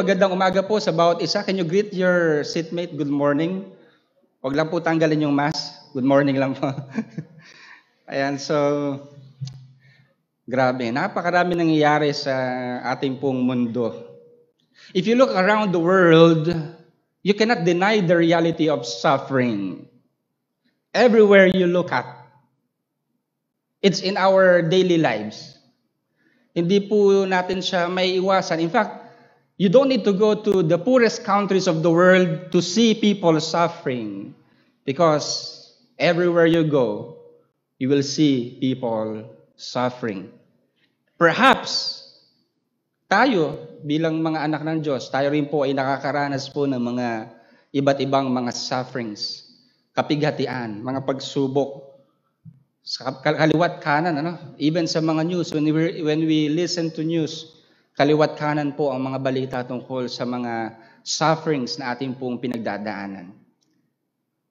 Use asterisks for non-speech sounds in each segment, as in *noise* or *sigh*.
magandang umaga po sa bawat isa. Can you greet your seatmate? Good morning. Huwag lang po tanggalin yung mask. Good morning lang po. *laughs* Ayan, so, grabe. Napakarami nangyayari sa ating pong mundo. If you look around the world, you cannot deny the reality of suffering. Everywhere you look at, it's in our daily lives. Hindi po natin siya may iwasan. In fact, you don't need to go to the poorest countries of the world to see people suffering. Because everywhere you go, you will see people suffering. Perhaps, tayo bilang mga anak ng Diyos, tayo rin po ay nakakaranas po ng mga iba't ibang mga sufferings, kapighatian, mga pagsubok, sa kaliwat kanan, ano? Even sa mga news, when we, when we listen to news, kaliwat kanan po ang mga balita tungkol sa mga sufferings na ating pong pinagdadaanan.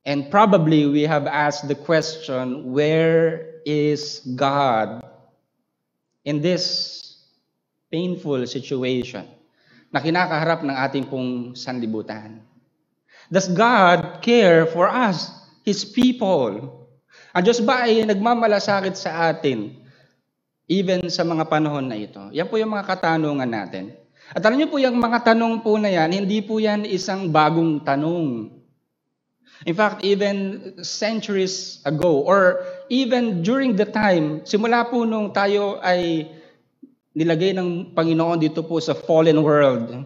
And probably we have asked the question, where is God in this painful situation na kinakaharap ng ating pong sanlibutan? Does God care for us, His people? Ang Diyos ba ay nagmamalasakit sa atin even sa mga panahon na ito? Yan po yung mga katanungan natin. At alam niyo po yung mga tanong po na yan, hindi po yan isang bagong tanong. In fact, even centuries ago or even during the time, simula po nung tayo ay nilagay ng Panginoon dito po sa fallen world,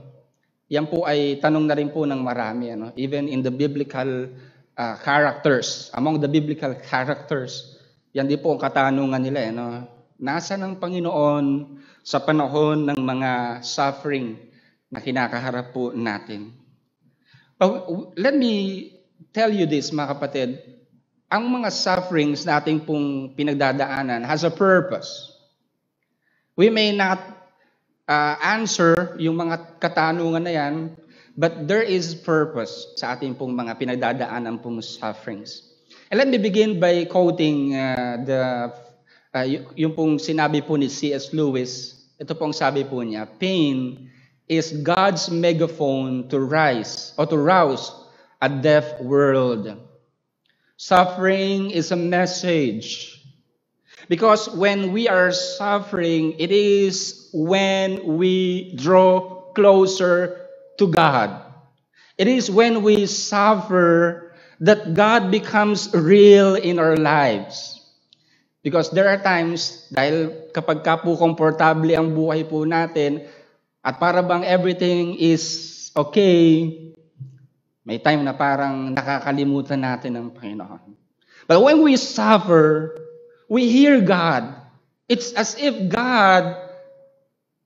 yan po ay tanong na rin po ng marami. Ano? Even in the biblical uh, characters, among the biblical characters, yan din po ang katanungan nila. Eh, no? Nasa ng Panginoon sa panahon ng mga suffering na kinakaharap po natin. Oh, let me tell you this, mga kapatid. Ang mga sufferings nating pong pinagdadaanan has a purpose. We may not uh, answer yung mga katanungan na yan But there is purpose sa ating pong mga pinagdadaanan pong sufferings. And let me begin by quoting uh, the uh, yung pong sinabi po ni C.S. Lewis. Ito pong sabi po niya, pain is God's megaphone to rise or to rouse a deaf world. Suffering is a message. Because when we are suffering, it is when we draw closer to God. It is when we suffer that God becomes real in our lives. Because there are times, dahil kapag ka po komportable ang buhay po natin, at para bang everything is okay, may time na parang nakakalimutan natin ang Panginoon. But when we suffer, we hear God. It's as if God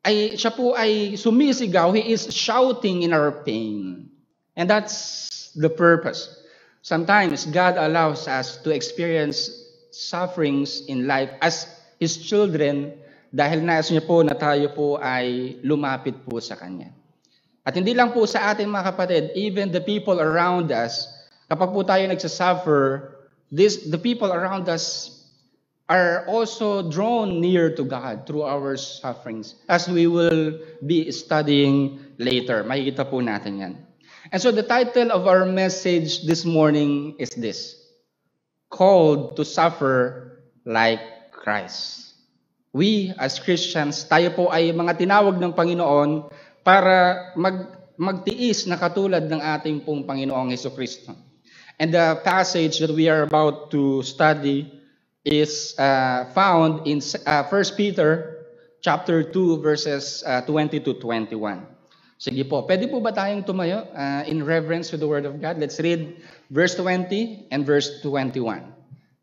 ay siya po ay sumisigaw, he is shouting in our pain. And that's the purpose. Sometimes God allows us to experience sufferings in life as His children dahil nais niya po na tayo po ay lumapit po sa Kanya. At hindi lang po sa atin mga kapatid, even the people around us, kapag po tayo nagsasuffer, this, the people around us are also drawn near to God through our sufferings, as we will be studying later. Makikita po natin yan. And so the title of our message this morning is this, Called to Suffer Like Christ. We as Christians, tayo po ay mga tinawag ng Panginoon para mag, magtiis na katulad ng ating pong Panginoong Heso Kristo. And the passage that we are about to study is uh, found in uh, 1 Peter chapter 2 verses uh, 20 to 21. Sige po, pwede po ba tayong tumayo uh, in reverence to the Word of God? Let's read verse 20 and verse 21.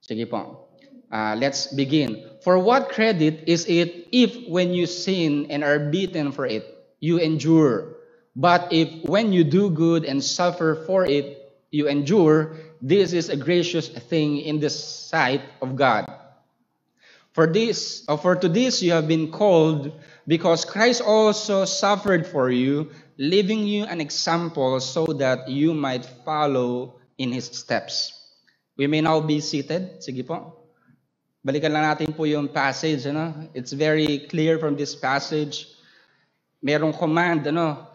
Sige po. Uh, let's begin. For what credit is it if when you sin and are beaten for it, you endure? But if when you do good and suffer for it, you endure, this is a gracious thing in the sight of God. For this, or for to this you have been called, because Christ also suffered for you, leaving you an example so that you might follow in His steps. We may now be seated. Sige po. Balikan lang natin po yung passage. Ano? It's very clear from this passage. Merong command ano,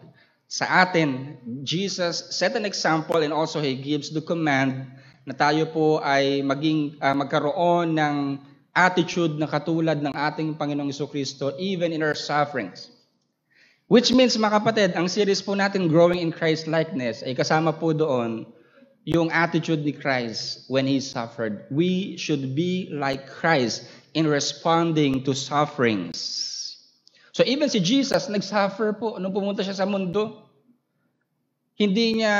sa atin, Jesus set an example and also He gives the command na tayo po ay maging uh, magkaroon ng attitude na katulad ng ating Panginoong Kristo even in our sufferings. Which means, mga kapatid, ang series po natin, Growing in Christ Likeness, ay kasama po doon yung attitude ni Christ when He suffered. We should be like Christ in responding to sufferings. So even si Jesus, nag-suffer po nung pumunta siya sa mundo. Hindi niya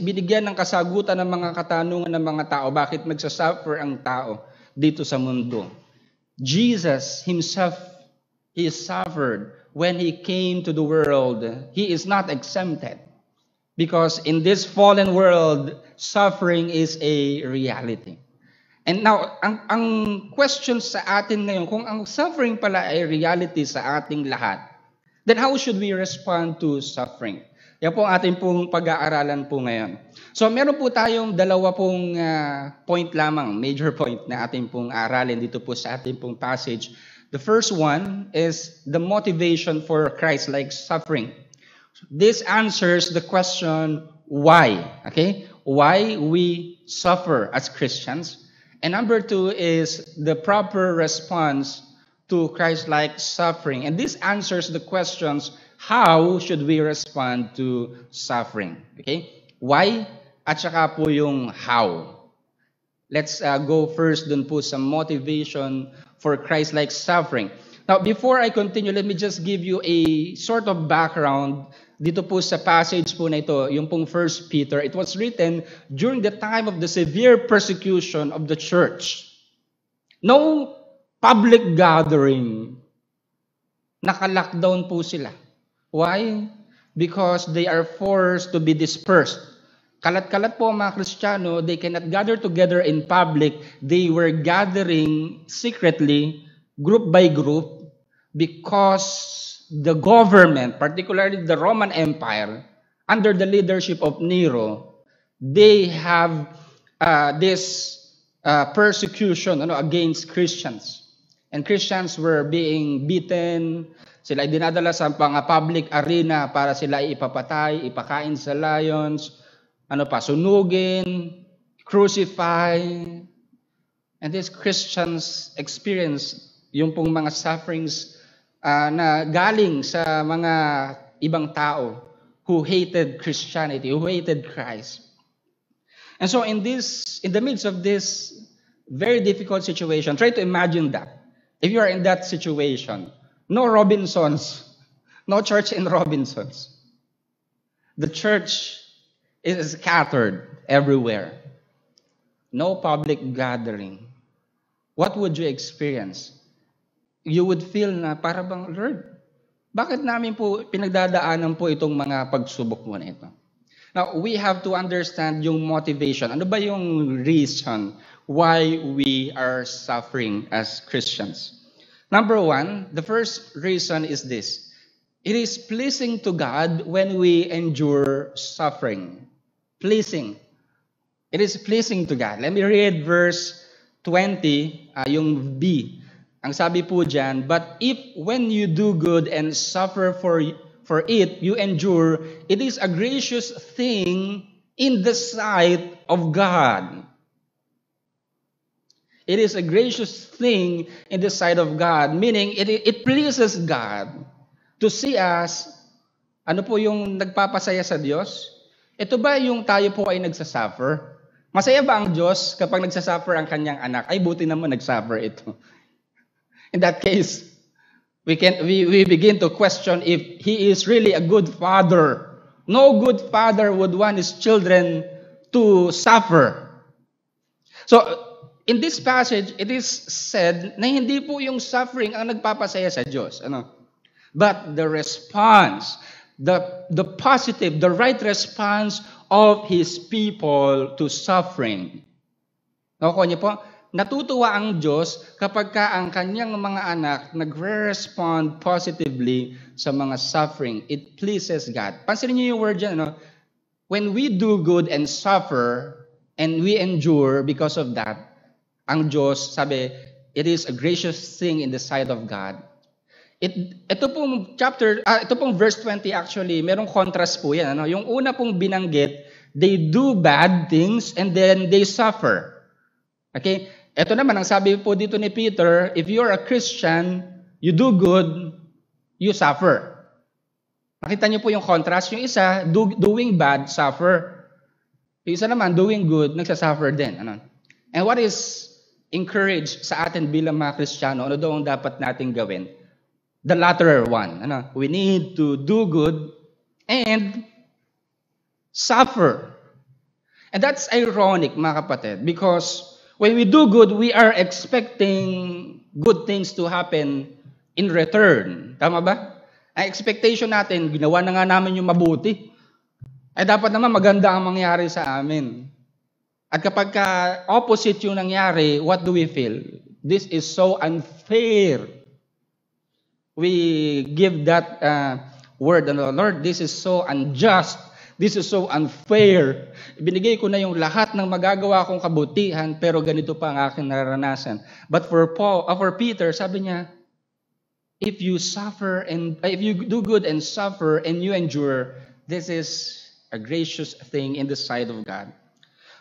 binigyan ng kasagutan ng mga katanungan ng mga tao. Bakit nagsasuffer ang tao dito sa mundo? Jesus himself, He suffered when he came to the world, he is not exempted. Because in this fallen world, suffering is a reality. And now, ang, ang question sa atin ngayon, kung ang suffering pala ay reality sa ating lahat, then how should we respond to suffering? Yan po ang ating pong pag-aaralan po ngayon. So meron po tayong dalawa pong uh, point lamang, major point na ating pong aralin dito po sa ating pong passage The first one is the motivation for Christ-like suffering. This answers the question why. Okay? Why we suffer as Christians. And number two is the proper response to Christ-like suffering. And this answers the questions how should we respond to suffering. Okay? Why? At saka po yung how. Let's uh, go first dun po sa motivation for Christ-like suffering. Now, before I continue, let me just give you a sort of background dito po sa passage po na ito, yung pong 1 Peter. It was written during the time of the severe persecution of the church. No public gathering. Naka-lockdown po sila. Why? Because they are forced to be dispersed. Kalat-kalat po mga Kristiyano, they cannot gather together in public. They were gathering secretly, group by group, because the government, particularly the Roman Empire, under the leadership of Nero, they have uh, this uh, persecution ano, against Christians. And Christians were being beaten, sila dinadala sa pang public arena para sila ipapatay, ipakain sa lions, ano pa, sunugin, crucify. And these Christians experience yung pong mga sufferings uh, na galing sa mga ibang tao who hated Christianity, who hated Christ. And so in this, in the midst of this very difficult situation, try to imagine that. If you are in that situation, no Robinsons, *laughs* no church in Robinsons. The church is scattered everywhere. No public gathering. What would you experience? You would feel na para bang, Lord, bakit namin po pinagdadaanan po itong mga pagsubok mo na ito? Now, we have to understand yung motivation. Ano ba yung reason why we are suffering as Christians? Number one, the first reason is this. It is pleasing to God when we endure suffering pleasing. It is pleasing to God. Let me read verse 20, uh, yung B. Ang sabi po dyan, But if when you do good and suffer for, for it, you endure, it is a gracious thing in the sight of God. It is a gracious thing in the sight of God, meaning it, it pleases God to see us, ano po yung nagpapasaya sa Diyos? Ito ba yung tayo po ay nagsasuffer? Masaya ba ang Diyos kapag nagsasuffer ang kanyang anak? Ay, buti naman nagsuffer ito. In that case, we can we, we begin to question if he is really a good father. No good father would want his children to suffer. So, in this passage, it is said na hindi po yung suffering ang nagpapasaya sa Diyos. Ano? But the response the, the positive, the right response of His people to suffering. Nakuha niyo po? Natutuwa ang Diyos kapag ka ang kanyang mga anak nagre-respond positively sa mga suffering. It pleases God. Pansinin niyo yung word dyan, no? When we do good and suffer, and we endure because of that, ang Diyos, sabi, it is a gracious thing in the sight of God It, ito pong chapter, ah, ito pong verse 20 actually, merong contrast po yan. Ano? Yung una pong binanggit, they do bad things and then they suffer. Okay? Ito naman, ang sabi po dito ni Peter, if you're a Christian, you do good, you suffer. Nakita niyo po yung contrast. Yung isa, do, doing bad, suffer. Yung isa naman, doing good, nagsasuffer din. Ano? And what is encouraged sa atin bilang mga Kristiyano? Ano daw ang dapat nating gawin? The latter one. Ano? We need to do good and suffer. And that's ironic, mga kapatid, because when we do good, we are expecting good things to happen in return. Tama ba? Ang expectation natin, ginawa na nga namin yung mabuti. Ay dapat naman maganda ang mangyari sa amin. At kapag ka opposite yung nangyari, what do we feel? This is so unfair. We give that uh, word, ano, Lord, this is so unjust. This is so unfair. Binigay ko na yung lahat ng magagawa kong kabutihan, pero ganito pa ang aking naranasan. But for Paul, uh, for Peter, sabi niya, if you suffer and uh, if you do good and suffer and you endure, this is a gracious thing in the sight of God.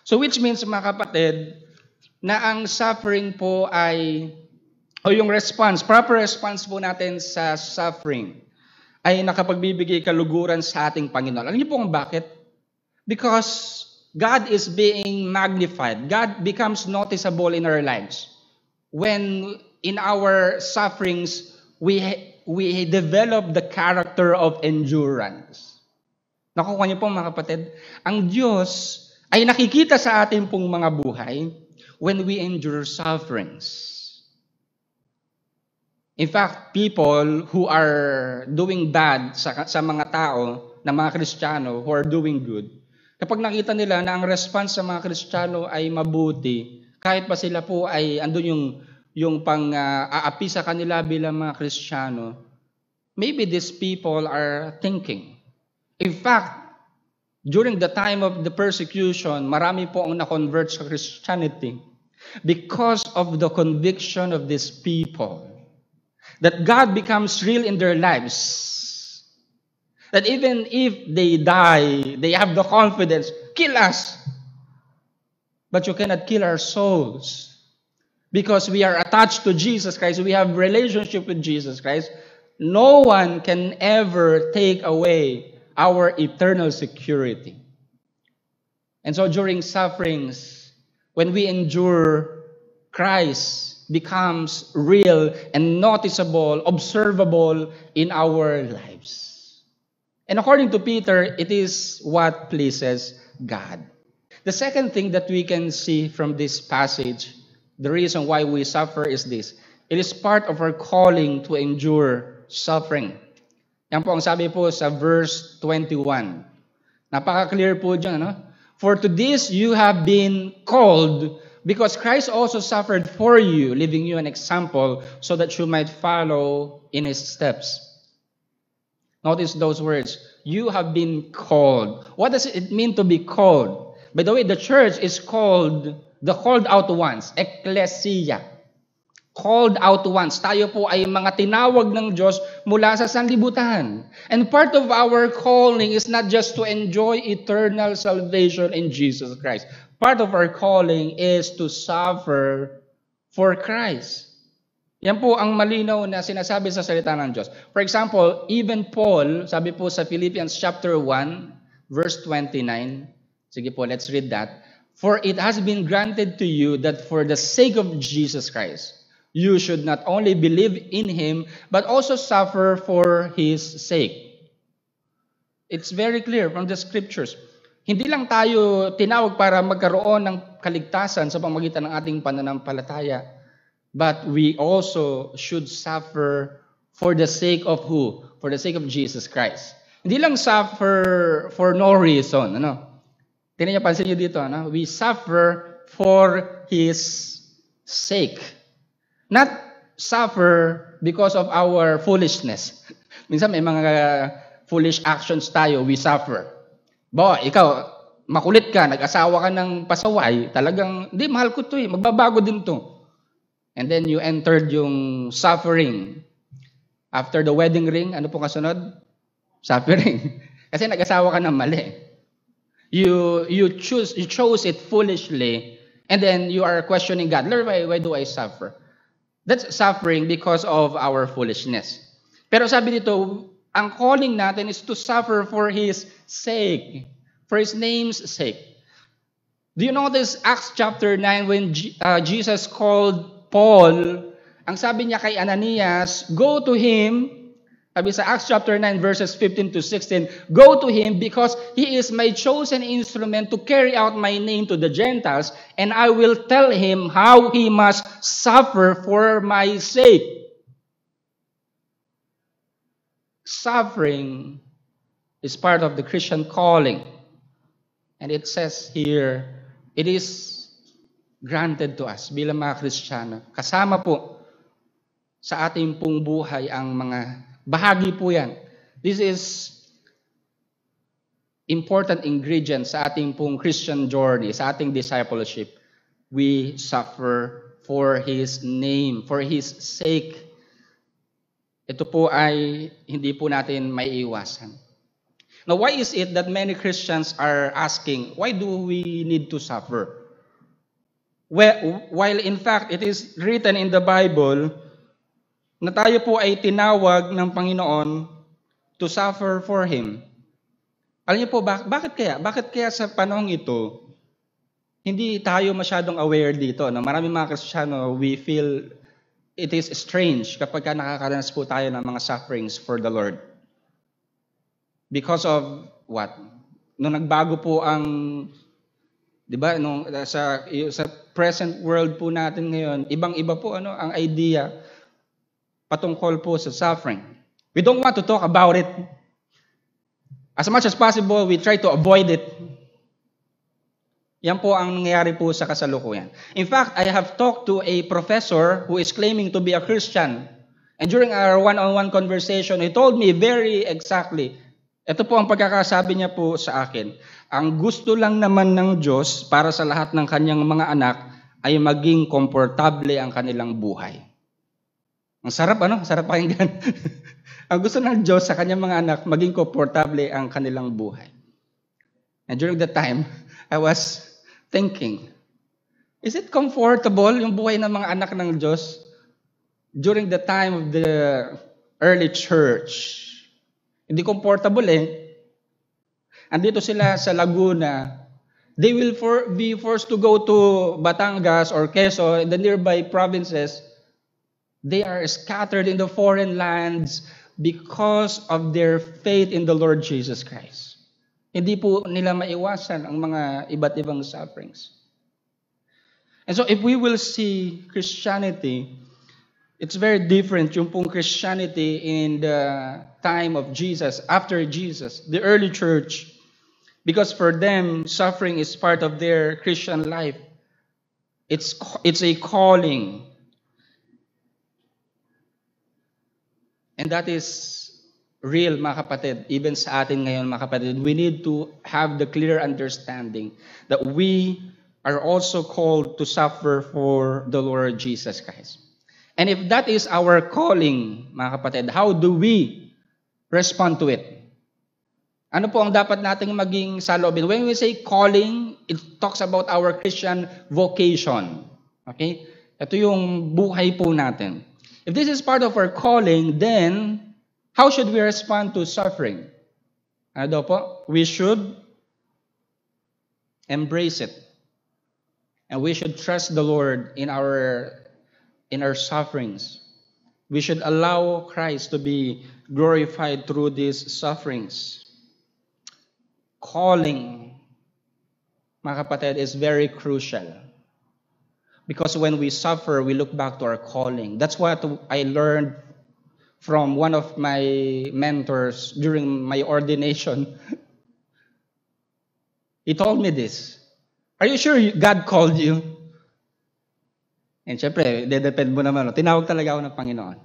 So which means mga kapatid, na ang suffering po ay o yung response, proper response po natin sa suffering ay nakapagbibigay kaluguran sa ating Panginoon. Alam niyo po kung bakit? Because God is being magnified. God becomes noticeable in our lives. When in our sufferings, we, we develop the character of endurance. Nakukuha niyo po mga kapatid, ang Diyos ay nakikita sa ating pong mga buhay when we endure sufferings. In fact, people who are doing bad sa, sa mga tao, na mga Kristiyano who are doing good, kapag nakita nila na ang response sa mga Kristiyano ay mabuti, kahit pa sila po ay andun yung yung pang-aapi uh, sa kanila bilang mga Kristiyano, maybe these people are thinking. In fact, during the time of the persecution, marami po ang na-convert sa Christianity because of the conviction of these people that God becomes real in their lives. That even if they die, they have the confidence, kill us. But you cannot kill our souls. because we are attached to Jesus Christ, we have relationship with Jesus Christ, no one can ever take away our eternal security. And so during sufferings, when we endure, Christ becomes real and noticeable, observable in our lives. And according to Peter, it is what pleases God. The second thing that we can see from this passage The reason why we suffer is this. It is part of our calling to endure suffering. Yan po ang sabi po sa verse 21. Napaka-clear po dyan, ano? For to this you have been called because Christ also suffered for you, leaving you an example so that you might follow in his steps. Notice those words. You have been called. What does it mean to be called? By the way, the church is called The called out ones, ecclesia. Called out ones. Tayo po ay mga tinawag ng Diyos mula sa sanlibutan. And part of our calling is not just to enjoy eternal salvation in Jesus Christ. Part of our calling is to suffer for Christ. Yan po ang malinaw na sinasabi sa salita ng Diyos. For example, even Paul, sabi po sa Philippians chapter 1, verse 29, sige po, let's read that. For it has been granted to you that for the sake of Jesus Christ, you should not only believe in Him, but also suffer for His sake. It's very clear from the scriptures. Hindi lang tayo tinawag para magkaroon ng kaligtasan sa pamagitan ng ating pananampalataya, but we also should suffer for the sake of who? For the sake of Jesus Christ. Hindi lang suffer for no reason, ano? Tingnan niyo, pansin niyo dito, ano? we suffer for His sake. Not suffer because of our foolishness. *laughs* Minsan may mga foolish actions tayo, we suffer. Bo, ikaw, makulit ka, nag-asawa ka ng pasaway, talagang, hindi, mahal ko to eh, magbabago din to. And then you entered yung suffering. After the wedding ring, ano po kasunod? *laughs* Suffering. Kasi nag-asawa ka ng mali. You, you, choose, you chose it foolishly, and then you are questioning God, Lord, why, why do I suffer? That's suffering because of our foolishness. Pero sabi dito, ang calling natin is to suffer for His sake, for His name's sake. Do you notice Acts chapter 9 when uh, Jesus called Paul, ang sabi niya kay Ananias, go to him, sabi sa Acts chapter 9 verses 15 to 16, go to him because he is my chosen instrument to carry out my name to the Gentiles, and I will tell him how he must suffer for my sake. Suffering is part of the Christian calling. And it says here, it is granted to us bilang mga Kristiyano. Kasama po sa ating pong buhay ang mga bahagi po yan. This is important ingredient sa ating pong Christian journey, sa ating discipleship. We suffer for His name, for His sake. Ito po ay hindi po natin may iwasan. Now, why is it that many Christians are asking, why do we need to suffer? Well, while in fact, it is written in the Bible na tayo po ay tinawag ng Panginoon to suffer for Him. Alam niyo po, bak- bakit kaya? Bakit kaya sa panahong ito, hindi tayo masyadong aware dito. No? Marami mga Kristiyano, we feel it is strange kapag ka nakakaranas po tayo ng mga sufferings for the Lord. Because of what? Nung nagbago po ang 'di ba nung sa sa present world po natin ngayon, ibang-iba po ano ang idea patungkol po sa suffering. We don't want to talk about it. As much as possible, we try to avoid it. Yan po ang nangyayari po sa kasalukuyan. In fact, I have talked to a professor who is claiming to be a Christian. And during our one-on-one conversation, he told me very exactly ito po ang pagkakasabi niya po sa akin. Ang gusto lang naman ng Diyos para sa lahat ng kanyang mga anak ay maging komportable ang kanilang buhay. Ang sarap ano? Sarap pakinggan. *laughs* ang gusto ng Diyos sa kanyang mga anak, maging komportable ang kanilang buhay. And during that time, I was thinking, is it comfortable yung buhay ng mga anak ng Diyos during the time of the early church? Hindi comfortable eh. Andito sila sa Laguna. They will for, be forced to go to Batangas or Quezon, the nearby provinces. They are scattered in the foreign lands because of their faith in the Lord Jesus Christ. Hindi po nila maiwasan ang mga iba't ibang sufferings. And so if we will see Christianity It's very different yung pong Christianity in the time of Jesus, after Jesus, the early church. Because for them, suffering is part of their Christian life. It's, it's a calling. That is real, mga kapatid. Even sa atin ngayon, mga kapatid, we need to have the clear understanding that we are also called to suffer for the Lord Jesus Christ. And if that is our calling, mga kapatid, how do we respond to it? Ano po ang dapat nating maging salobin? When we say calling, it talks about our Christian vocation. Okay? Ito yung buhay po natin. If this is part of our calling, then how should we respond to suffering? Ano daw po? We should embrace it. And we should trust the Lord in our in our sufferings. We should allow Christ to be glorified through these sufferings. Calling, mga kapatid, is very crucial. Because when we suffer, we look back to our calling. That's what I learned from one of my mentors during my ordination. *laughs* he told me this. Are you sure God called you? And syempre, dedepend mo naman. Tinawag talaga ako ng Panginoon.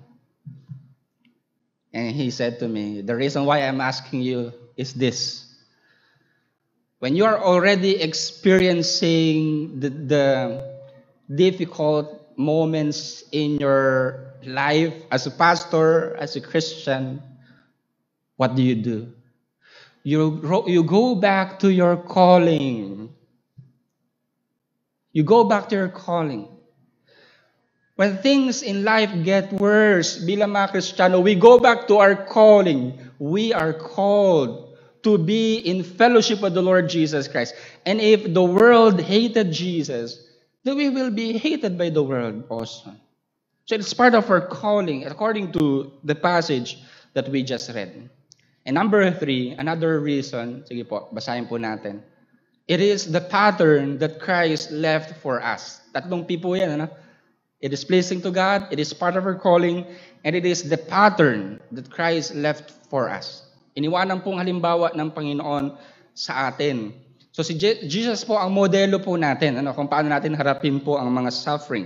And he said to me, the reason why I'm asking you is this. When you are already experiencing the, the difficult moments in your life as a pastor, as a Christian, what do you do? You, you go back to your calling. You go back to your calling. When things in life get worse, bilang mga Kristiyano, we go back to our calling. We are called to be in fellowship with the Lord Jesus Christ. And if the world hated Jesus, then we will be hated by the world also. So it's part of our calling, according to the passage that we just read. And number three, another reason, sige po, basahin po natin. It is the pattern that Christ left for us. Tatlong pipo yan, ano? It is pleasing to God, it is part of our calling, and it is the pattern that Christ left for us. Iniwanan pong halimbawa ng Panginoon sa atin. So si Jesus po ang modelo po natin, ano, kung paano natin harapin po ang mga suffering.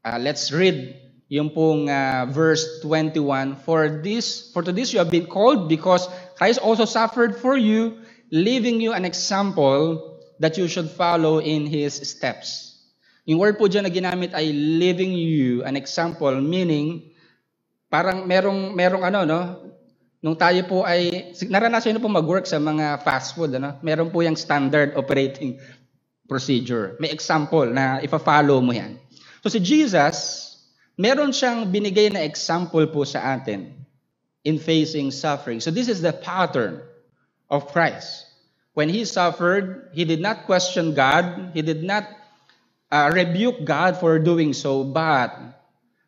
Uh, let's read yung pong uh, verse 21. For this, for to this you have been called because Christ also suffered for you, leaving you an example that you should follow in His steps. Yung word po dyan na ginamit ay living you, an example, meaning, parang merong, merong ano, no? Nung tayo po ay, naranasan nyo po mag-work sa mga fast food, ano? Meron po yung standard operating procedure. May example na ipa-follow mo yan. So si Jesus, meron siyang binigay na example po sa atin in facing suffering. So this is the pattern of Christ. When he suffered, he did not question God. He did not uh, rebuke God for doing so, but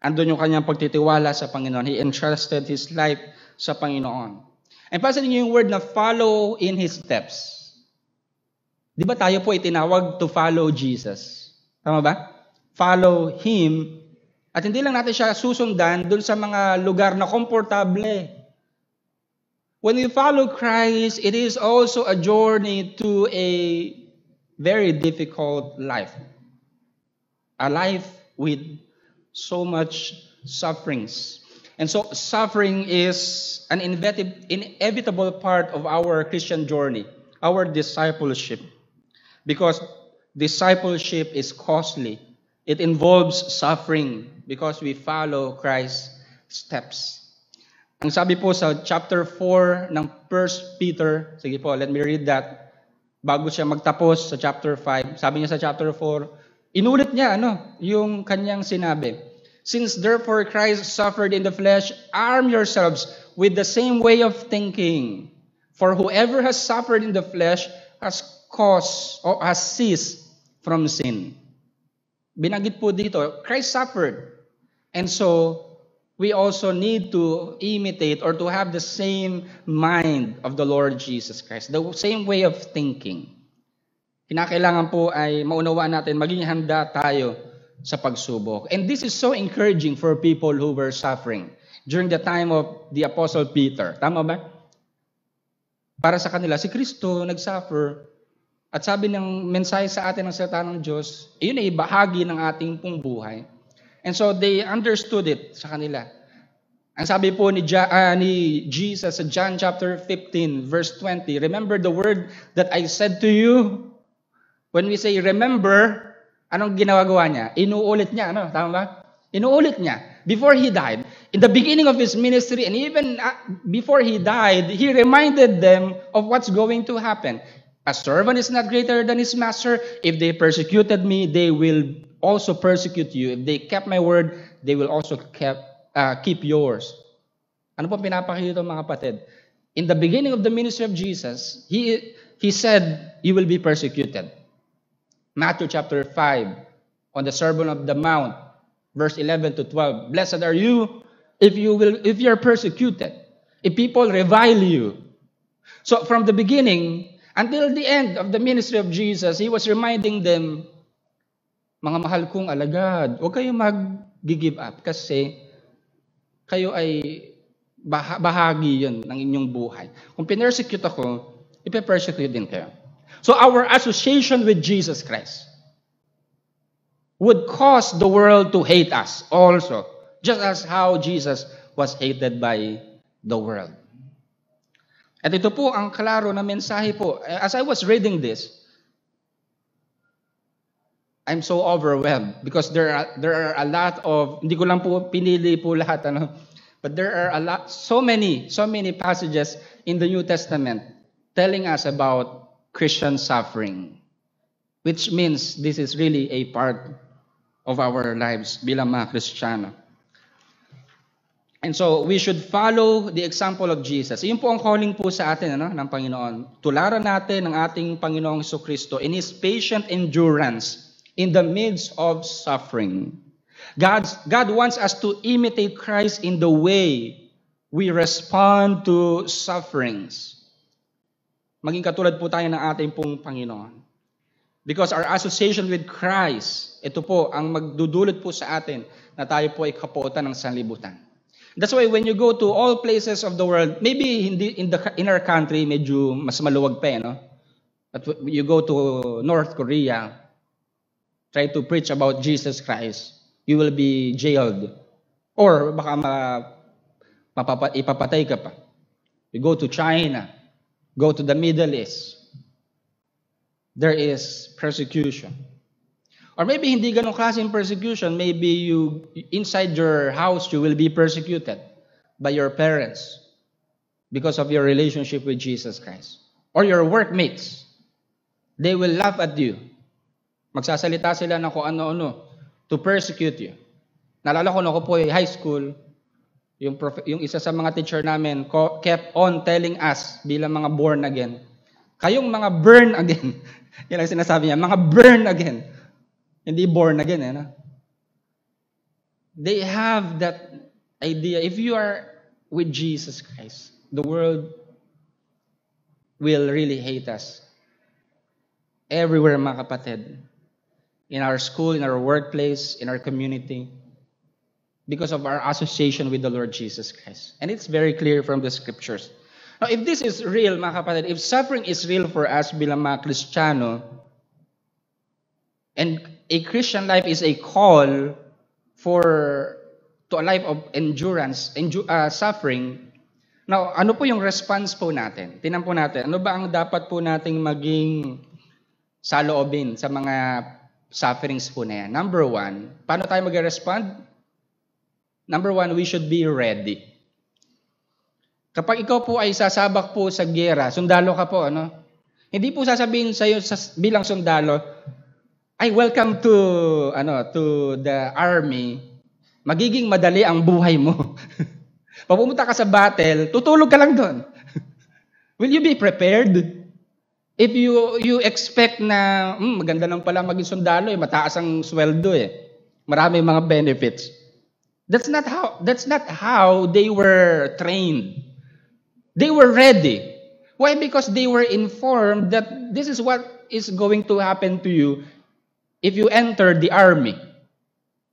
andun yung kanyang pagtitiwala sa Panginoon. He entrusted his life sa Panginoon. And pasin niyo yung word na follow in His steps. Di ba tayo po itinawag to follow Jesus? Tama ba? Follow Him. At hindi lang natin siya susundan dun sa mga lugar na komportable. When we follow Christ, it is also a journey to a very difficult life a life with so much sufferings. And so suffering is an inevitable part of our Christian journey, our discipleship. Because discipleship is costly. It involves suffering because we follow Christ's steps. Ang sabi po sa chapter 4 ng 1 Peter, sige po, let me read that. Bago siya magtapos sa chapter 5, sabi niya sa chapter 4, Inulit niya ano, yung kanyang sinabi. Since therefore Christ suffered in the flesh, arm yourselves with the same way of thinking. For whoever has suffered in the flesh has caused or has ceased from sin. Binanggit po dito, Christ suffered. And so, we also need to imitate or to have the same mind of the Lord Jesus Christ, the same way of thinking. Kinakailangan po ay maunawaan natin, maging handa tayo sa pagsubok. And this is so encouraging for people who were suffering during the time of the Apostle Peter. Tama ba? Para sa kanila, si Kristo nag-suffer. At sabi ng mensahe sa atin ng salita ng Diyos, yun ay bahagi ng ating pong buhay. And so they understood it sa kanila. Ang sabi po ni, ja, uh, ni Jesus sa John chapter 15 verse 20, Remember the word that I said to you When we say remember, anong ginagawa niya? Inuulit niya, ano? Tama ba? Inuulit niya. Before he died, in the beginning of his ministry, and even uh, before he died, he reminded them of what's going to happen. A servant is not greater than his master. If they persecuted me, they will also persecute you. If they kept my word, they will also kept, uh, keep yours. Ano po pinapakita mga kapatid? In the beginning of the ministry of Jesus, he, he said, you will be persecuted. Matthew chapter 5, on the Sermon of the Mount, verse 11 to 12. Blessed are you if you will if you are persecuted, if people revile you. So from the beginning until the end of the ministry of Jesus, he was reminding them, mga mahal kong alagad, huwag kayong mag-give up kasi kayo ay bahagi yun ng inyong buhay. Kung pinersecute ako, ipe-persecute din kayo. So our association with Jesus Christ would cause the world to hate us also, just as how Jesus was hated by the world. At ito po ang klaro na mensahe po. As I was reading this, I'm so overwhelmed because there are there are a lot of hindi ko lang po pinili po lahat ano but there are a lot so many so many passages in the New Testament telling us about Christian suffering which means this is really a part of our lives bilang mga Kristiyano. And so, we should follow the example of Jesus. Yun po ang calling po sa atin ano, ng Panginoon. Tularan natin ng ating Panginoong Kristo in His patient endurance in the midst of suffering. God, God wants us to imitate Christ in the way we respond to sufferings. Maging katulad po tayo ng ating pong Panginoon. Because our association with Christ, ito po ang magdudulot po sa atin na tayo po ay kapuotan ng sanlibutan. That's why when you go to all places of the world, maybe hindi in the in our country medyo mas maluwag pa eh, no? But you go to North Korea, try to preach about Jesus Christ, you will be jailed. Or baka ma, mapapa, ipapatay ka pa. You go to China, go to the Middle East, there is persecution. Or maybe hindi ganong klaseng persecution, maybe you inside your house you will be persecuted by your parents because of your relationship with Jesus Christ. Or your workmates. They will laugh at you Magsasalita sila ng kung ano-ano to persecute you. Nalala ko na ako po high school, yung, prof- yung isa sa mga teacher namin kept on telling us bilang mga born again, kayong mga burn again. *laughs* Yan ang sinasabi niya, mga burn again. Hindi born again, eh, no? They have that idea. If you are with Jesus Christ, the world will really hate us. Everywhere, mga kapatid in our school, in our workplace, in our community, because of our association with the Lord Jesus Christ. And it's very clear from the scriptures. Now, if this is real, mga kapatid, if suffering is real for us bilang mga Kristiyano, and a Christian life is a call for to a life of endurance, endu- uh, suffering, now, ano po yung response po natin? Tinan po natin, ano ba ang dapat po nating maging saloobin sa mga sufferings po na yan. Number one, paano tayo mag-respond? Number one, we should be ready. Kapag ikaw po ay sasabak po sa gera, sundalo ka po, ano? Hindi po sasabihin sa iyo sa, bilang sundalo, ay welcome to ano to the army. Magiging madali ang buhay mo. *laughs* Pag ka sa battle, tutulog ka lang doon. *laughs* Will you be prepared? If you you expect na hmm, maganda lang pala maging sundalo eh, mataas ang sweldo eh. Marami mga benefits. That's not how that's not how they were trained. They were ready. Why? Because they were informed that this is what is going to happen to you if you enter the army.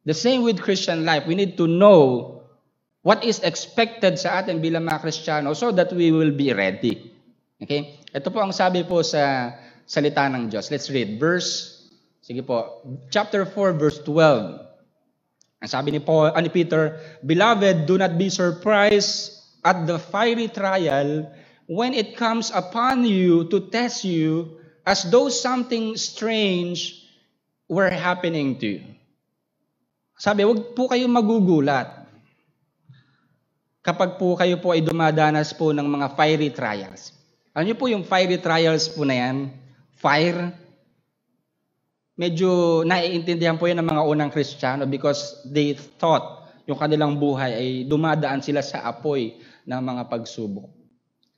The same with Christian life. We need to know what is expected sa atin bilang mga Kristiyano so that we will be ready. Okay? Ito po ang sabi po sa salita ng Diyos. Let's read. Verse, sige po, chapter 4, verse 12. Ang sabi ni, Paul, uh, ni Peter, Beloved, do not be surprised at the fiery trial when it comes upon you to test you as though something strange were happening to you. Sabi, wag po kayong magugulat kapag po kayo po ay dumadanas po ng mga fiery trials. Alam niyo po yung fiery trials po na yan, fire, medyo naiintindihan po yan ng mga unang Kristiyano because they thought yung kanilang buhay ay dumadaan sila sa apoy ng mga pagsubok.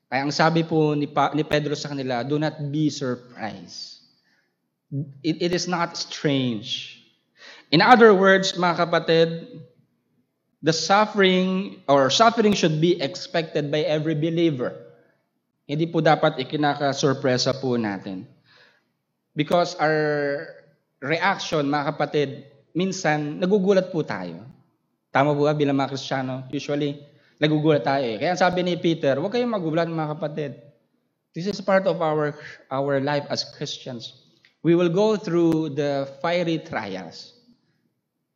Kaya ang sabi po ni, pa, ni Pedro sa kanila, do not be surprised. It, it is not strange. In other words, mga kapatid, the suffering or suffering should be expected by every believer. Hindi po dapat ikinaka-sorpresa po natin. Because our reaction, mga kapatid, minsan nagugulat po tayo. Tama po ba bilang mga Kristiyano? Usually, nagugulat tayo eh. Kaya sabi ni Peter, huwag kayong magugulat mga kapatid. This is part of our, our life as Christians. We will go through the fiery trials.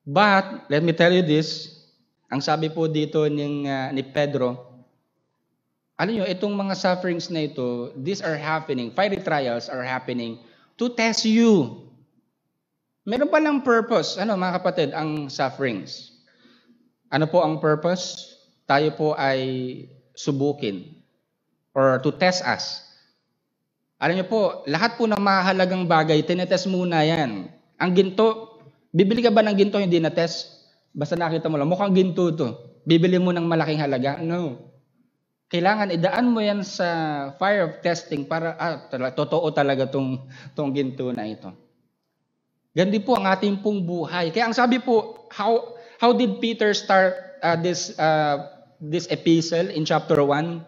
But, let me tell you this, ang sabi po dito ng, uh, ni Pedro, alam nyo, itong mga sufferings na ito, these are happening, fiery trials are happening to test you. Meron pa lang purpose, ano mga kapatid, ang sufferings. Ano po ang purpose? Tayo po ay subukin or to test us. Alam niyo po, lahat po ng mahalagang bagay, tinetest muna yan. Ang ginto, bibili ka ba ng ginto hindi na-test? Basta nakita mo lang, mukhang ginto to. Bibili mo ng malaking halaga? No. Kailangan idaan mo yan sa fire of testing para, ah, totoo talaga tong, tong ginto na ito. Gandi po ang ating pong buhay. Kaya ang sabi po, how, how did Peter start uh, this, uh, this epistle in chapter 1?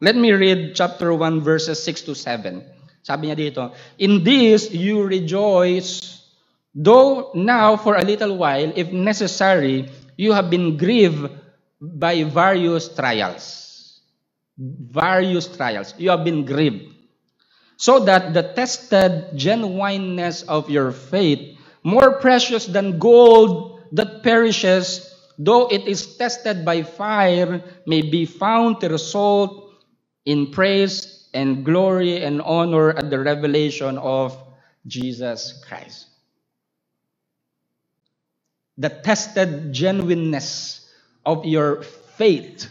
Let me read chapter 1 verses 6 to 7. Sabi niya dito, In this you rejoice, though now for a little while, if necessary, you have been grieved by various trials various trials. You have been grieved. So that the tested genuineness of your faith, more precious than gold that perishes, though it is tested by fire, may be found to result in praise and glory and honor at the revelation of Jesus Christ. The tested genuineness of your faith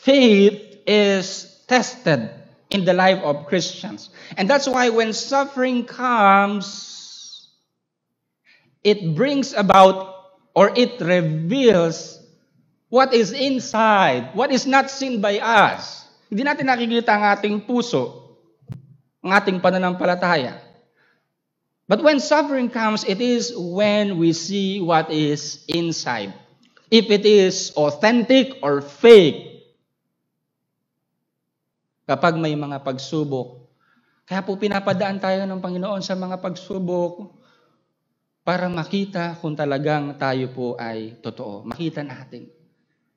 faith is tested in the life of Christians. And that's why when suffering comes, it brings about or it reveals what is inside, what is not seen by us. Hindi natin nakikita ang ating puso, ang ating pananampalataya. But when suffering comes, it is when we see what is inside. If it is authentic or fake, kapag may mga pagsubok. Kaya po pinapadaan tayo ng Panginoon sa mga pagsubok para makita kung talagang tayo po ay totoo. Makita natin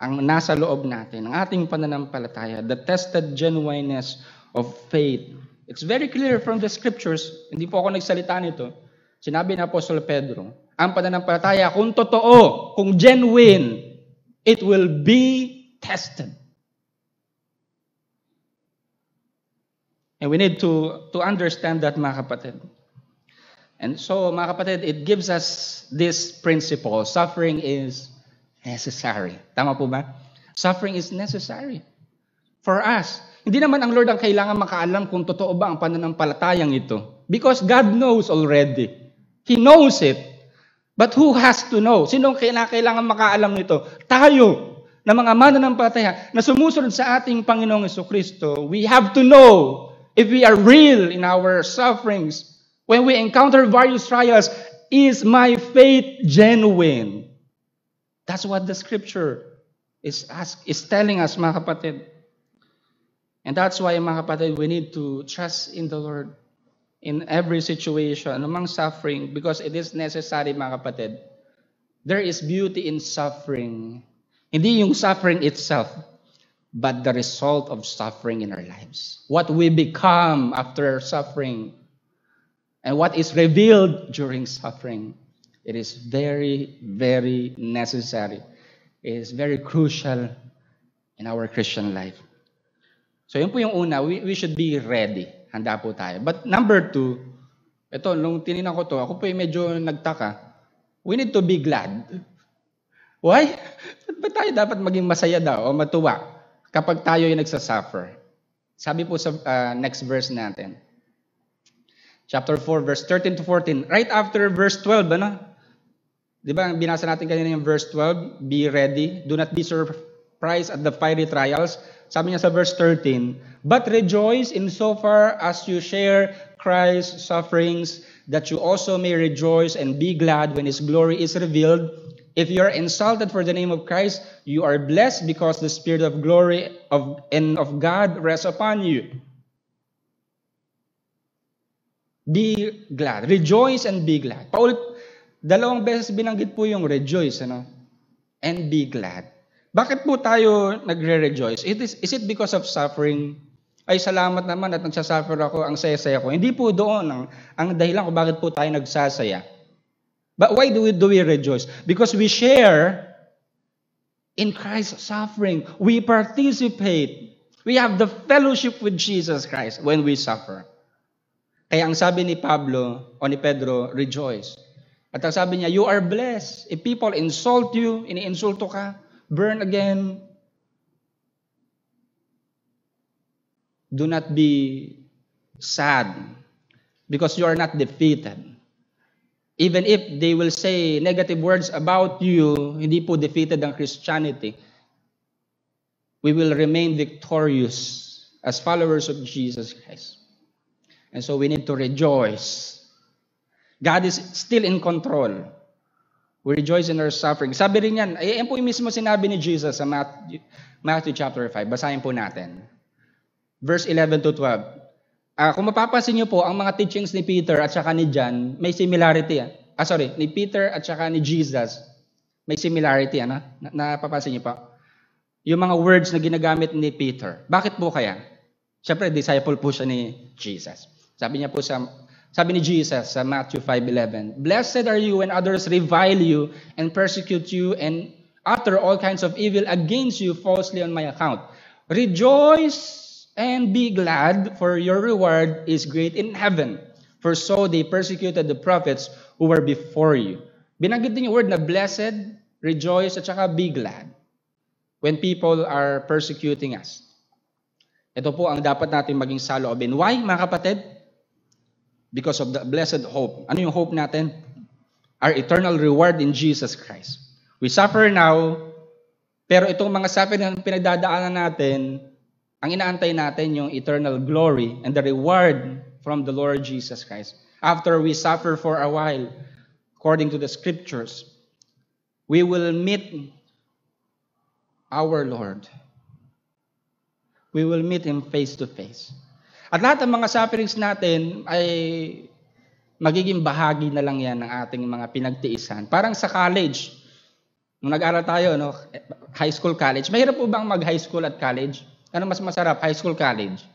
ang nasa loob natin, ang ating pananampalataya, the tested genuineness of faith. It's very clear from the scriptures, hindi po ako nagsalita nito. Sinabi ni Apostol Pedro, ang pananampalataya, kung totoo, kung genuine, it will be tested. And we need to, to understand that, mga kapatid. And so, mga kapatid, it gives us this principle. Suffering is necessary. Tama po ba? Suffering is necessary for us. Hindi naman ang Lord ang kailangan makaalam kung totoo ba ang pananampalatayang ito. Because God knows already. He knows it. But who has to know? Sino ang kailangan makaalam nito? Tayo, na mga mananampalataya na sumusunod sa ating Panginoong Kristo, we have to know if we are real in our sufferings, when we encounter various trials, is my faith genuine? That's what the scripture is, ask, is telling us, mga kapatid. And that's why, mga kapatid, we need to trust in the Lord in every situation, among suffering, because it is necessary, mga kapatid. There is beauty in suffering. Hindi yung suffering itself, but the result of suffering in our lives. What we become after suffering and what is revealed during suffering. It is very, very necessary. It is very crucial in our Christian life. So yun po yung una, we, we should be ready. Handa po tayo. But number two, ito, nung tininan ko to, ako po yung medyo nagtaka. We need to be glad. Why? *laughs* Ba't tayo dapat maging masaya daw o matuwa? Kapag tayo ay nagsasuffer. Sabi po sa uh, next verse natin. Chapter 4, verse 13 to 14. Right after verse 12, ano? Di ba, binasa natin kanina yung verse 12, be ready, do not be surprised at the fiery trials. Sabi niya sa verse 13, but rejoice in so far as you share Christ's sufferings, that you also may rejoice and be glad when His glory is revealed. If you are insulted for the name of Christ, you are blessed because the Spirit of glory of, and of God rests upon you. Be glad. Rejoice and be glad. Paulit, dalawang beses binanggit po yung rejoice, ano? And be glad. Bakit po tayo nagre-rejoice? It is, is it because of suffering? Ay, salamat naman at nagsasuffer ako, ang saya-saya ko. Hindi po doon ang, ang dahilan kung bakit po tayo nagsasaya. But why do we, do we rejoice? Because we share in Christ's suffering. We participate. We have the fellowship with Jesus Christ when we suffer. Kaya ang sabi ni Pablo o ni Pedro, rejoice. At ang sabi niya, you are blessed. If people insult you, iniinsulto ka, burn again. Do not be sad because you are not defeated. Even if they will say negative words about you, hindi po defeated ang Christianity. We will remain victorious as followers of Jesus Christ. And so we need to rejoice. God is still in control. We rejoice in our suffering. Sabi rin yan, ay, yan po yung mismo sinabi ni Jesus sa Matthew, Matthew chapter 5. Basahin po natin. Verse 11 to 12. Uh, kung mapapansin niyo po, ang mga teachings ni Peter at saka ni John, may similarity. Ah, ah sorry, ni Peter at saka ni Jesus, may similarity. Ano? Na, napapansin niyo po? Yung mga words na ginagamit ni Peter. Bakit po kaya? Siyempre, disciple po siya ni Jesus. Sabi niya po sa sabi ni Jesus sa Matthew 5:11, "Blessed are you when others revile you and persecute you and utter all kinds of evil against you falsely on my account. Rejoice and be glad, for your reward is great in heaven. For so they persecuted the prophets who were before you." Binanggit din yung word na blessed, rejoice, at saka be glad when people are persecuting us. Ito po ang dapat natin maging saloobin. Why, mga kapatid? because of the blessed hope. Ano yung hope natin? Our eternal reward in Jesus Christ. We suffer now, pero itong mga suffering na pinagdadaanan natin, ang inaantay natin yung eternal glory and the reward from the Lord Jesus Christ. After we suffer for a while, according to the scriptures, we will meet our Lord. We will meet Him face to face. At lahat ng mga sufferings natin ay magiging bahagi na lang yan ng ating mga pinagtiisan. Parang sa college, nung nag-aral tayo, no, high school, college, mahirap po bang mag-high school at college? Ano mas masarap, high school, college?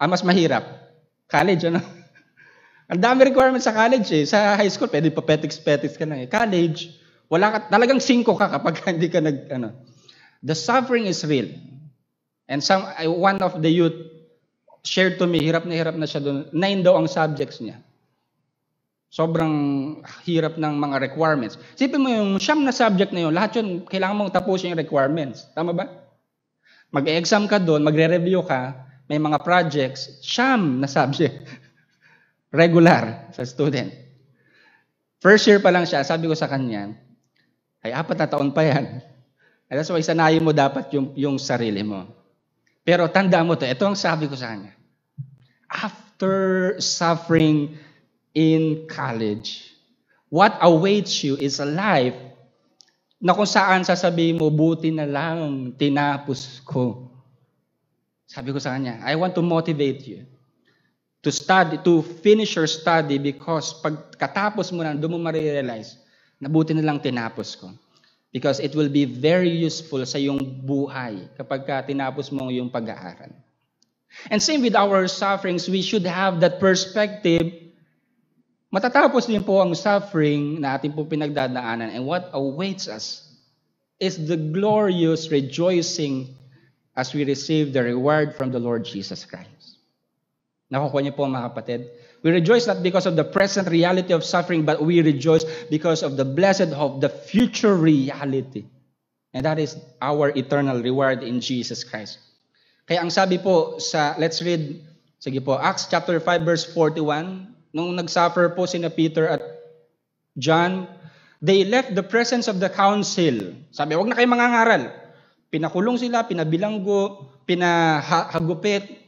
Ah, mas mahirap? College, ano? *laughs* Ang dami requirements sa college eh. Sa high school, pwede pa petiks-petiks ka na eh. College, wala ka, talagang singko ka kapag *laughs* hindi ka nag, ano. The suffering is real. And some, one of the youth shared to me, hirap na hirap na siya doon. Nine daw ang subjects niya. Sobrang hirap ng mga requirements. Sipin mo yung siyam na subject na yun, lahat yun, kailangan mong tapusin yung requirements. Tama ba? Mag-exam ka doon, magre-review ka, may mga projects, siyam na subject. *laughs* Regular sa student. First year pa lang siya, sabi ko sa kanya, ay apat na taon pa yan. *laughs* That's why sanayin mo dapat yung, yung sarili mo. Pero tanda mo to, ito ang sabi ko sa kanya. After suffering in college, what awaits you is a life na kung saan sasabihin mo, buti na lang, tinapos ko. Sabi ko sa kanya, I want to motivate you to study, to finish your study because pag katapos mo na, doon mo marirealize na buti na lang tinapos ko. Because it will be very useful sa iyong buhay kapag ka tinapos mo yung pag-aaral. And same with our sufferings, we should have that perspective. Matatapos din po ang suffering na ating po pinagdadaanan and what awaits us is the glorious rejoicing as we receive the reward from the Lord Jesus Christ. Nakukuha niyo po mga kapatid? We rejoice not because of the present reality of suffering, but we rejoice because of the blessed hope, the future reality. And that is our eternal reward in Jesus Christ. Kaya ang sabi po sa, let's read, sige po, Acts chapter 5 verse 41, nung nagsuffer po sina Peter at John, they left the presence of the council. Sabi, wag na kayo mangangaral. Pinakulong sila, pinabilanggo, pinahagupit,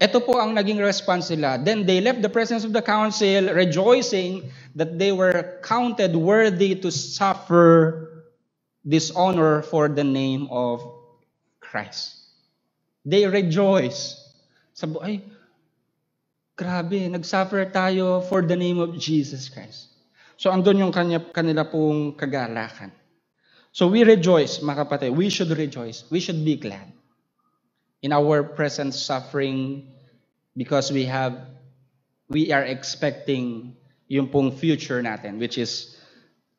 ito po ang naging response nila. Then they left the presence of the council rejoicing that they were counted worthy to suffer dishonor for the name of Christ. They rejoice. Sabi, ay, grabe, nagsuffer tayo for the name of Jesus Christ. So andun yung kanya, kanila pong kagalakan. So we rejoice, mga kapatid. We should rejoice. We should be glad in our present suffering because we have we are expecting yung pong future natin which is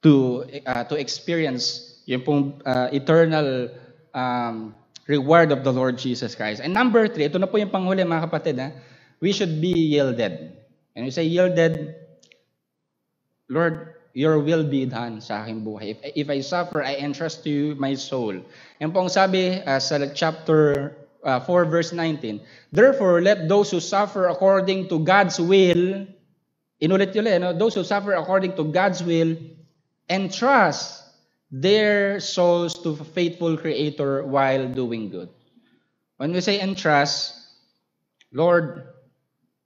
to uh, to experience yung pong uh, eternal um, reward of the Lord Jesus Christ. And number three, ito na po yung panghuli mga kapatid. Ha? We should be yielded. And we say yielded, Lord, your will be done sa aking buhay. If, if I suffer, I entrust to you my soul. Yan po ang sabi uh, sa chapter uh, 4 verse 19. Therefore, let those who suffer according to God's will, inulit yun no? those who suffer according to God's will, entrust their souls to a faithful Creator while doing good. When we say entrust, Lord,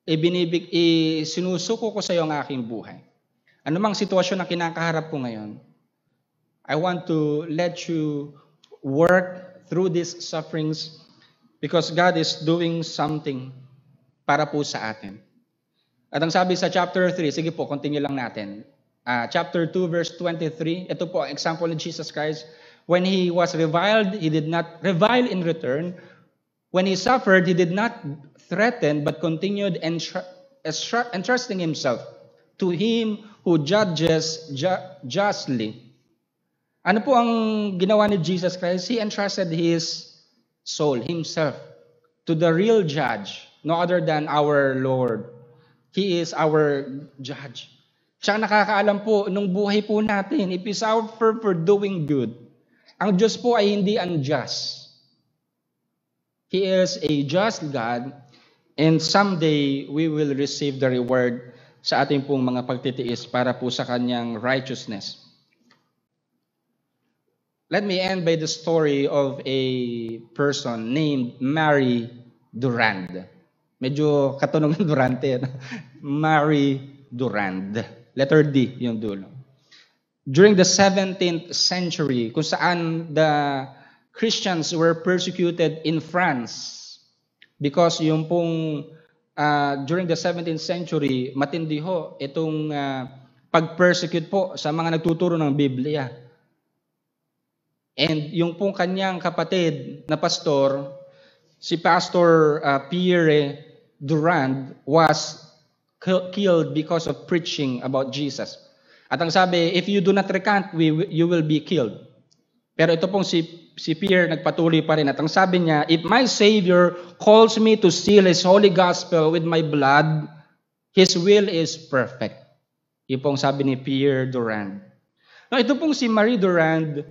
ibinibig, isinusuko ko sa iyo ang aking buhay. Ano mang sitwasyon na kinakaharap ko ngayon, I want to let you work through these sufferings because God is doing something para po sa atin. At ang sabi sa chapter 3, sige po, continue lang natin. Uh, chapter 2, verse 23, ito po ang example of Jesus Christ. When he was reviled, he did not revile in return. When he suffered, he did not threaten, but continued entrusting himself to him who judges ju- justly. Ano po ang ginawa ni Jesus Christ? He entrusted His soul, Himself, to the real judge, no other than our Lord. He is our judge. Siya nakakaalam po nung buhay po natin, if we suffer for doing good, ang Diyos po ay hindi unjust. He is a just God, and someday we will receive the reward sa ating pong mga pagtitiis para po sa kanyang righteousness. Let me end by the story of a person named Mary Durand. Medyo katunog ng Durante. *laughs* Mary Durand. Letter D yung dulo. During the 17th century, kung saan the Christians were persecuted in France because yung pong uh, during the 17th century, matindi ho itong uh, pag-persecute po sa mga nagtuturo ng Biblia. And yung pong kanyang kapatid na pastor, si Pastor uh, Pierre Durand was killed because of preaching about Jesus. At ang sabi, if you do not recant, we, you will be killed. Pero ito pong si si Pierre nagpatuloy pa rin at ang sabi niya, If my Savior calls me to seal His holy gospel with my blood, His will is perfect. Yung pong sabi ni Pierre Durand. No, ito pong si Marie Durand,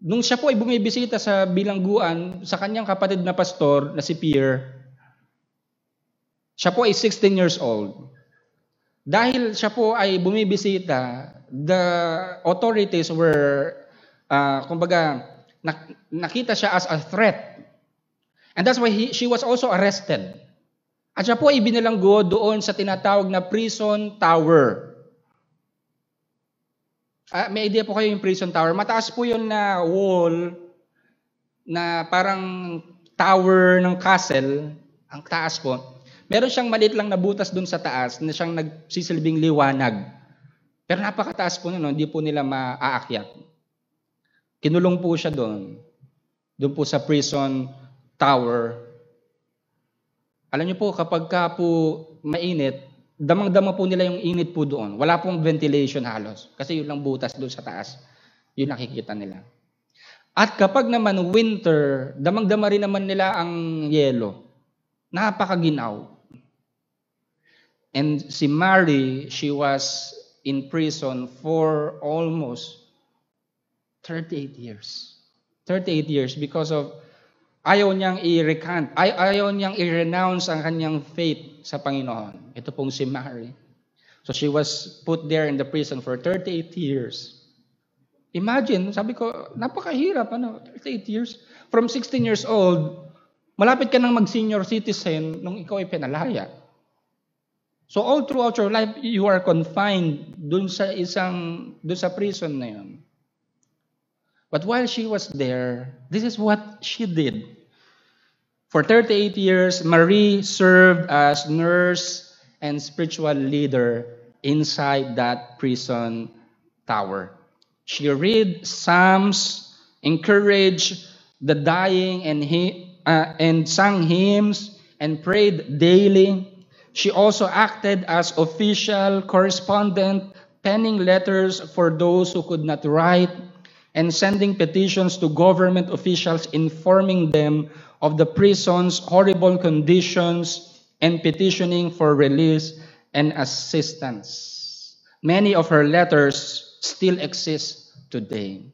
nung siya po ay bumibisita sa bilangguan sa kanyang kapatid na pastor na si Pierre, siya po ay 16 years old. Dahil siya po ay bumibisita, the authorities were, uh, kumbaga, nakita siya as a threat. And that's why he, she was also arrested. At siya po ay binilanggo doon sa tinatawag na prison tower. Uh, may idea po kayo yung prison tower. Mataas po yun na wall na parang tower ng castle. Ang taas po. Meron siyang maliit lang na butas doon sa taas na siyang nagsisilbing liwanag. Pero napakataas po nun, hindi po nila maaakyat. Kinulong po siya doon. Doon po sa prison tower. Alam niyo po, kapag ka po mainit, damang-dama po nila yung init po doon. Wala pong ventilation halos. Kasi yun lang butas doon sa taas. Yun nakikita nila. At kapag naman winter, damang-dama rin naman nila ang yelo. Napakaginaw. And si Mary, she was in prison for almost 38 years. 38 years because of ayaw niyang i-recant, ay, ayaw niyang i-renounce ang kanyang faith sa Panginoon. Ito pong si Mary. So she was put there in the prison for 38 years. Imagine, sabi ko, napakahirap, ano, 38 years. From 16 years old, malapit ka nang mag-senior citizen nung ikaw ay pinalaya. So all throughout your life, you are confined dun sa isang, dun sa prison na yun. But while she was there, this is what she did. For 38 years, Marie served as nurse and spiritual leader inside that prison tower. She read psalms, encouraged the dying, and, he, uh, and sang hymns and prayed daily. She also acted as official correspondent, penning letters for those who could not write and sending petitions to government officials informing them of the prison's horrible conditions and petitioning for release and assistance. Many of her letters still exist today.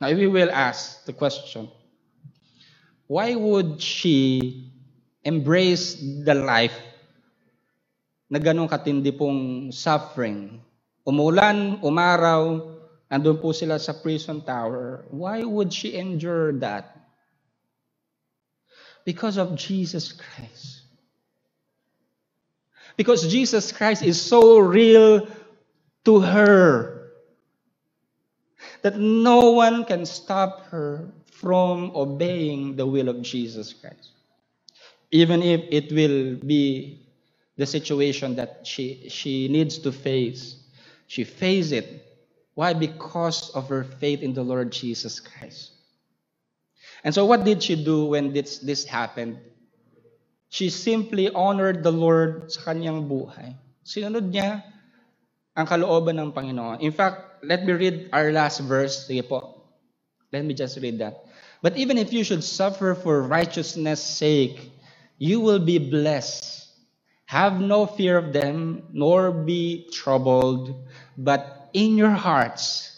Now, we will ask the question why would she embrace the life na ganong katindi pong suffering? Umulan, umaraw, andun po sila sa prison tower. Why would she endure that? Because of Jesus Christ. Because Jesus Christ is so real to her that no one can stop her from obeying the will of Jesus Christ. Even if it will be the situation that she, she needs to face, she faces it. Why? Because of her faith in the Lord Jesus Christ. And so, what did she do when this, this happened? She simply honored the Lord sa kanyang buhay. Sinunod niya ang kalooban ng Panginoon. In fact, let me read our last verse. Sige po. Let me just read that. But even if you should suffer for righteousness' sake, you will be blessed. Have no fear of them, nor be troubled, but in your hearts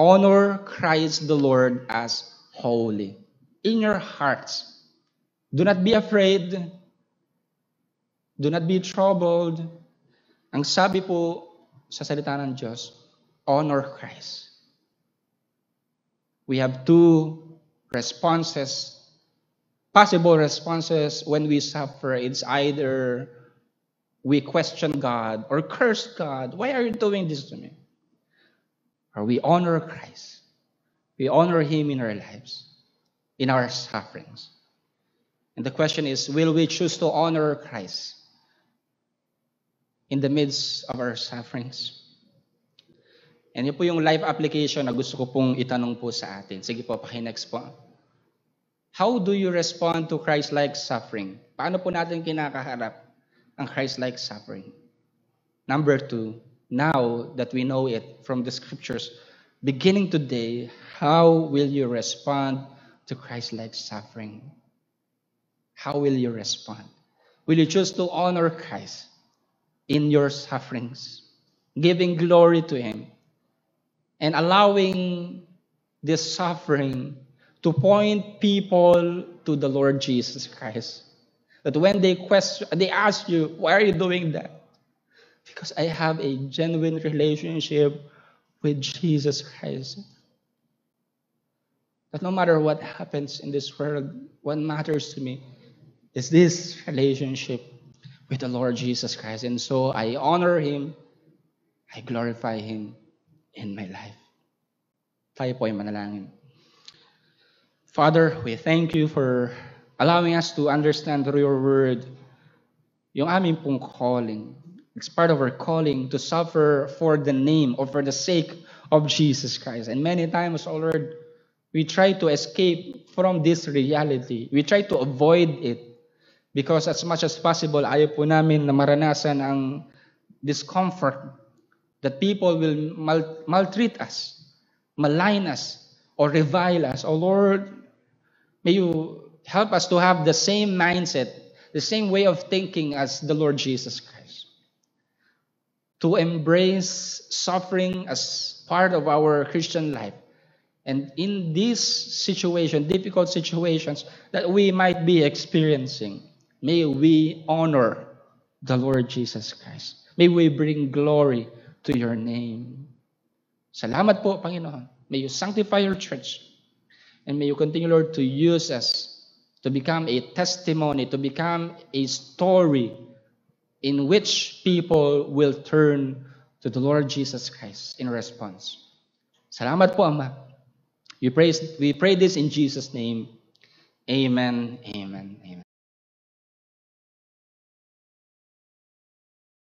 honor Christ the Lord as holy. In your hearts. Do not be afraid. Do not be troubled. Ang sabi po sa salita ng Diyos, honor Christ. We have two responses, possible responses when we suffer. It's either we question God or curse God. Why are you doing this to me? Or we honor Christ. We honor Him in our lives, in our sufferings. And the question is will we choose to honor Christ in the midst of our sufferings? And yun po yung live application na gusto ko pong itanong po sa atin. Sige po, pakinext po. How do you respond to Christ-like suffering? Paano po natin kinakaharap ang Christ-like suffering? Number two, now that we know it from the scriptures, beginning today, how will you respond to Christ-like suffering? How will you respond? Will you choose to honor Christ in your sufferings, giving glory to Him, and allowing this suffering to point people to the Lord Jesus Christ. That when they question, they ask you, why are you doing that? Because I have a genuine relationship with Jesus Christ. That no matter what happens in this world, what matters to me is this relationship with the Lord Jesus Christ. And so I honor Him, I glorify Him, in my life. Tayo po manalangin. Father, we thank you for allowing us to understand through your word yung aming pong calling. It's part of our calling to suffer for the name or for the sake of Jesus Christ. And many times, oh Lord, we try to escape from this reality. We try to avoid it because as much as possible, ayaw po namin na maranasan ang discomfort that people will mal- maltreat us, malign us, or revile us. Oh Lord, may you help us to have the same mindset, the same way of thinking as the Lord Jesus Christ. To embrace suffering as part of our Christian life. And in this situation, difficult situations that we might be experiencing, may we honor the Lord Jesus Christ. May we bring glory to your name. Salamat po, Panginoon. May you sanctify your church. And may you continue, Lord, to use us to become a testimony, to become a story in which people will turn to the Lord Jesus Christ in response. Salamat po, Ama. We, praise, we pray this in Jesus' name. Amen, amen, amen.